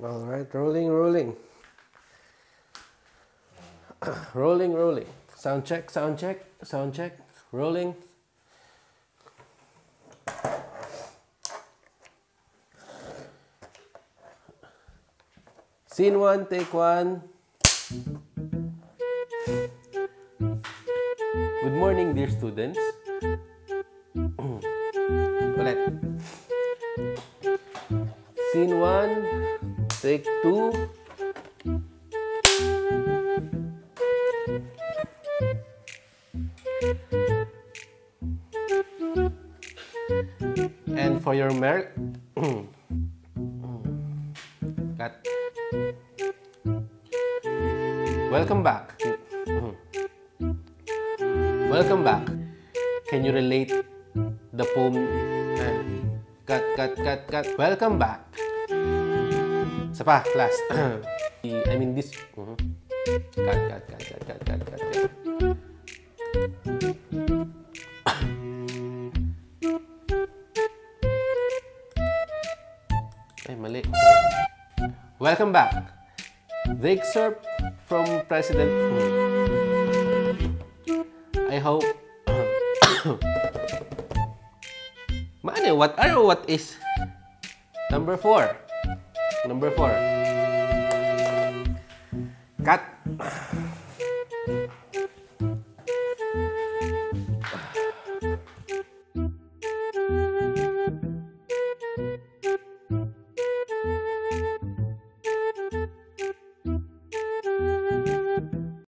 All right, rolling, rolling. rolling, rolling. Sound check, sound check, sound check. Rolling. Scene one, take one. Good morning, dear students. Ulit. Scene one, take two. And for your mer cut. Welcome back. Welcome back. Can you relate the poem? Uh, cut, cut, cut, cut. Welcome back. Isa pa, last. I mean this. Mhm. Cut, cut, cut, cut, cut, cut, cut. Ay, mali. Welcome back. The excerpt from President... I hope... Maano, what are what is? Number four. Number four. Cut.